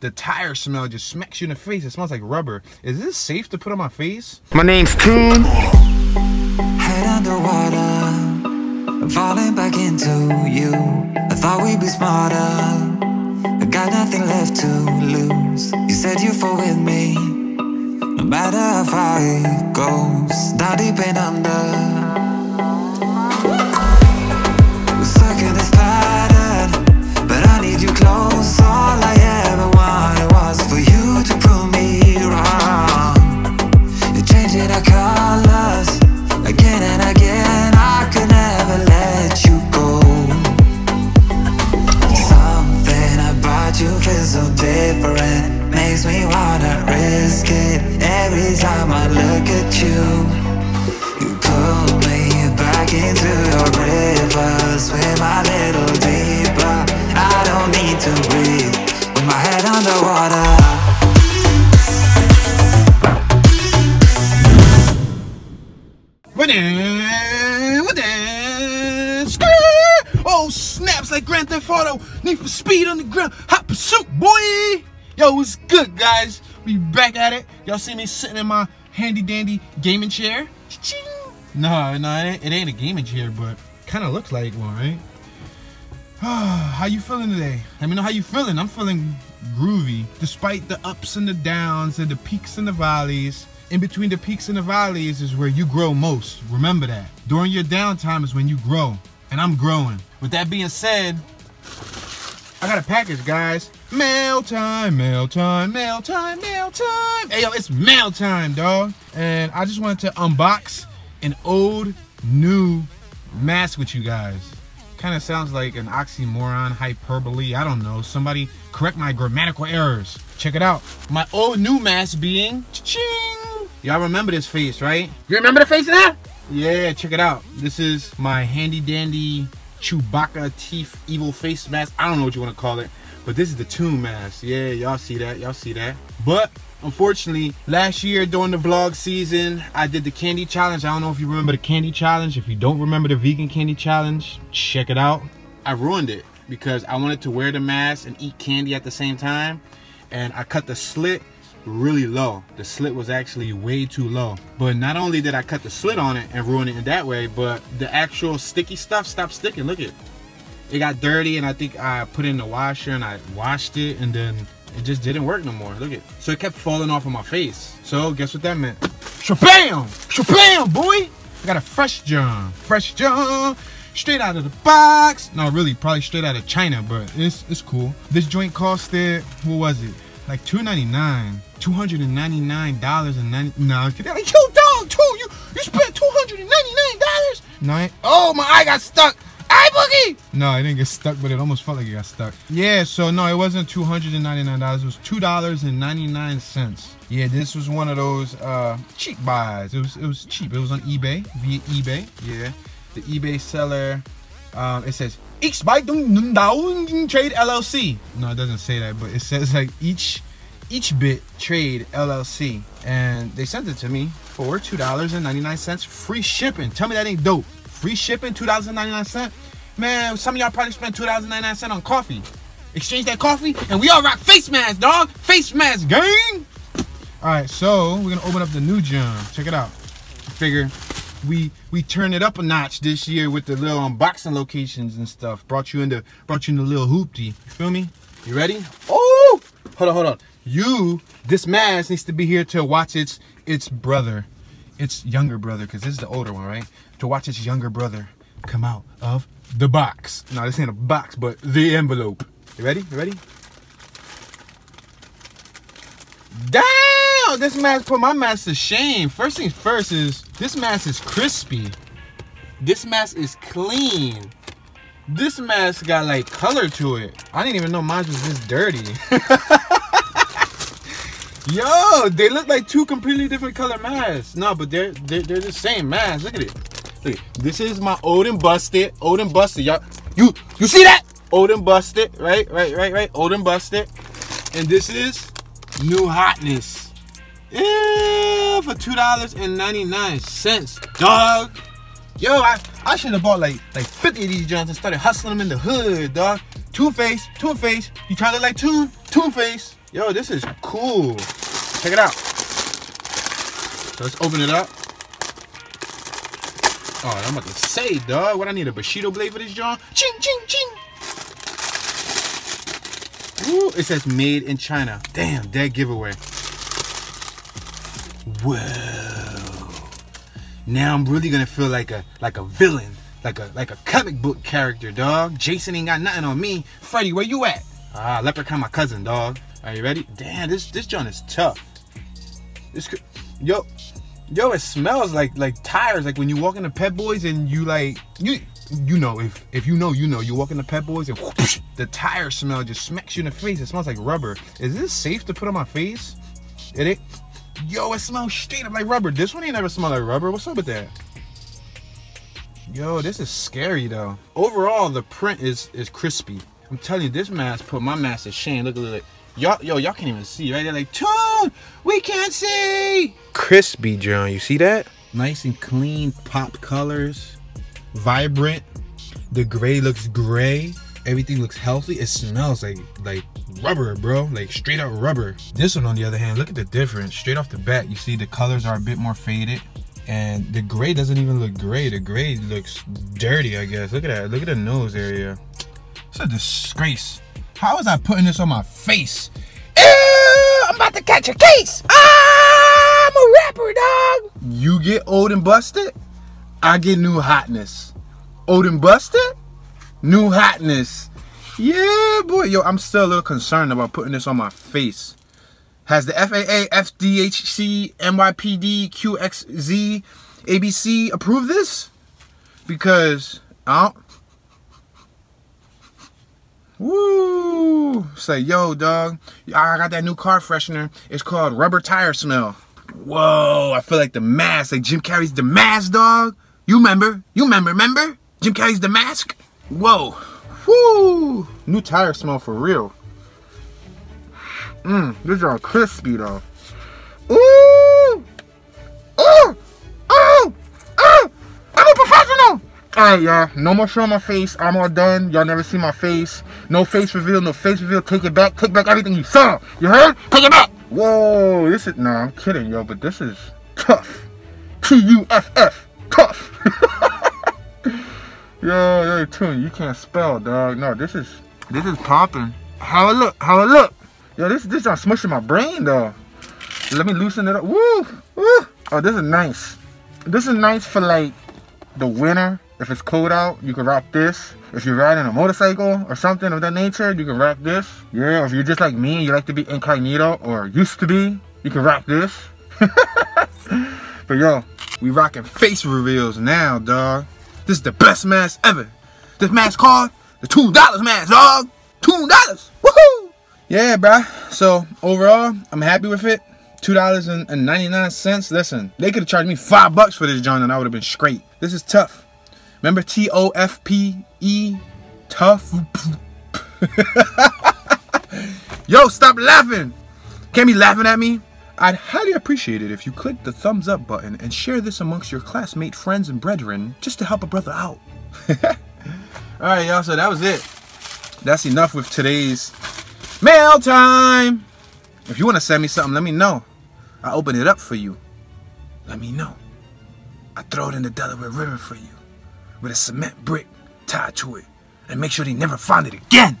the tire smell just smacks you in the face. It smells like rubber. Is this safe to put on my face? My name's Toon. Head underwater, falling back into you. I thought we'd be smarter. I got nothing left to lose. You said you fall with me, no matter how far it goes. Down deep and under. Snaps like Grand Theft Auto. Need for speed on the ground. Hot pursuit, boy! Yo, what's good, guys? We back at it. Y'all see me sitting in my handy dandy gaming chair? No, no, it ain't, it ain't a gaming chair, but kind of looks like one, right? how you feeling today? Let me know how you feeling. I'm feeling groovy. Despite the ups and the downs and the peaks and the valleys, in between the peaks and the valleys is where you grow most. Remember that. During your downtime is when you grow. And I'm growing. With that being said, I got a package, guys. Mail time, mail time, mail time, mail time. Hey, yo, it's mail time, dog. And I just wanted to unbox an old, new mask with you guys. Kind of sounds like an oxymoron, hyperbole. I don't know. Somebody correct my grammatical errors. Check it out. My old new mask being ching. Y'all remember this face, right? You remember the face of that? Yeah, check it out. This is my handy dandy Chewbacca teeth evil face mask. I don't know what you want to call it, but this is the tomb mask. Yeah, y'all see that? Y'all see that? But unfortunately, last year during the vlog season, I did the candy challenge. I don't know if you remember the candy challenge. If you don't remember the vegan candy challenge, check it out. I ruined it because I wanted to wear the mask and eat candy at the same time, and I cut the slit really low. The slit was actually way too low. But not only did I cut the slit on it and ruin it in that way, but the actual sticky stuff stopped sticking. Look at it. It got dirty and I think I put it in the washer and I washed it and then it just didn't work no more. Look at it. So it kept falling off of my face. So guess what that meant? Shabam! Shabam, boy! I got a fresh John. Fresh John! Straight out of the box. No, really, probably straight out of China, but it's it's cool. This joint costed, what was it? Like $2.99. $299.90. No, I'm yo, dog, too. You, you spent $299? Nine. Oh, my eye got stuck. Eye boogie! No, it didn't get stuck, but it almost felt like it got stuck. Yeah, so no, it wasn't $299. It was $2.99. Yeah, this was one of those uh, cheap buys. It was it was cheap. It was on eBay, via eBay. Yeah. The eBay seller, um, it says, each by trade LLC. No, it doesn't say that, but it says like each each bit trade LLC. And they sent it to me for $2.99 free shipping. Tell me that ain't dope. Free shipping, $2.99. Man, some of y'all probably spent $2.99 on coffee. Exchange that coffee, and we all rock face masks, dog. Face mask gang. All right, so we're gonna open up the new John. Check it out. Figure we we turned it up a notch this year with the little unboxing locations and stuff. Brought you into brought you in the little hoopty. You feel me? You ready? Oh, hold on, hold on. You, this mask needs to be here to watch its its brother, its younger brother, because this is the older one, right? To watch its younger brother come out of the box. No, this ain't a box, but the envelope. You ready? You ready? Damn! This mask put my mask to shame. First things first is this mask is crispy. This mask is clean. This mask got like color to it. I didn't even know mine was this dirty. Yo, they look like two completely different color masks. No, but they're, they're they're the same mask. Look at it. Look, this is my old and busted, old and busted. Y'all, you you see that? Old and busted, right, right, right, right. Old and busted, and this is new hotness. Yeah, for two dollars and ninety nine cents, dog. Yo, I I should have bought like like fifty of these joints and started hustling them in the hood, dog. Two Face, Two Face. You try to like Two Two Face. Yo, this is cool. Check it out. So let's open it up. Oh, I'm about to say, dog. What I need a Bushido blade for this John? Ching, ching, ching. Ooh, it says made in China. Damn, dead giveaway. Whoa. Now I'm really gonna feel like a like a villain, like a like a comic book character, dog. Jason ain't got nothing on me. Freddy, where you at? Ah, Leprechaun, my cousin, dog. Are you ready? Damn, this this joint is tough. Could, yo, yo, it smells like like tires. Like when you walk into Pep Boys and you like you you know if if you know you know you walk into Pep Boys and whoosh, the tire smell just smacks you in the face. It smells like rubber. Is this safe to put on my face? It. Yo, it smells straight up like rubber. This one ain't never smelled like rubber. What's up with that? Yo, this is scary though. Overall, the print is is crispy. I'm telling you, this mask put my mask to shame. Look at it. Y'all, yo, y'all can't even see, right? They're like, Toon, we can't see. Crispy, John. You see that? Nice and clean pop colors. Vibrant. The gray looks gray. Everything looks healthy. It smells like like rubber, bro. Like straight up rubber. This one, on the other hand, look at the difference. Straight off the bat, you see the colors are a bit more faded. And the gray doesn't even look gray. The gray looks dirty, I guess. Look at that. Look at the nose area. It's a disgrace. How was I putting this on my face? Ew, I'm about to catch a case. I'm a rapper, dog. You get old and busted, I get new hotness. Old and busted, new hotness. Yeah, boy. Yo, I'm still a little concerned about putting this on my face. Has the FAA, FDHC, NYPD, QXZ, ABC approved this? Because I don't, Woo! Say, yo, dog, I got that new car freshener. It's called Rubber Tire Smell. Whoa, I feel like the mask, like Jim Carrey's The Mask, dog. You remember? You remember, remember? Jim Carrey's The Mask? Whoa. Woo! New tire smell for real. Mmm, these are crispy, though. Ooh! Alright, y'all. No more showing my face. I'm all done. Y'all never see my face. No face reveal. No face reveal. Take it back. Take back everything you saw. You heard? Take it back. Whoa. This is... Nah, I'm kidding, yo. But this is tough. T-U-F-F. Tough. yo, yo, Toon. You can't spell, dog. No, this is... This is popping. How it look? How it look? Yo, this this not smushing my brain, though. Let me loosen it up. Woo! Woo! Oh, this is nice. This is nice for, like, the winter if it's cold out, you can rock this. If you're riding a motorcycle or something of that nature, you can rock this. Yeah, if you're just like me and you like to be incognito or used to be, you can rock this. but yo, we rocking face reveals now, dog. This is the best mask ever. This mask called the $2 mask, dog. $2. Woohoo! Yeah, bruh. So overall, I'm happy with it. $2.99. Listen, they could have charged me five bucks for this joint and I would have been straight. This is tough. Remember T O F P E? Tough. Yo, stop laughing. Can't be laughing at me. I'd highly appreciate it if you click the thumbs up button and share this amongst your classmate, friends, and brethren just to help a brother out. Alright, y'all, so that was it. That's enough with today's mail time. If you want to send me something, let me know. I open it up for you. Let me know. I throw it in the Delaware River for you with a cement brick tied to it and make sure they never find it again.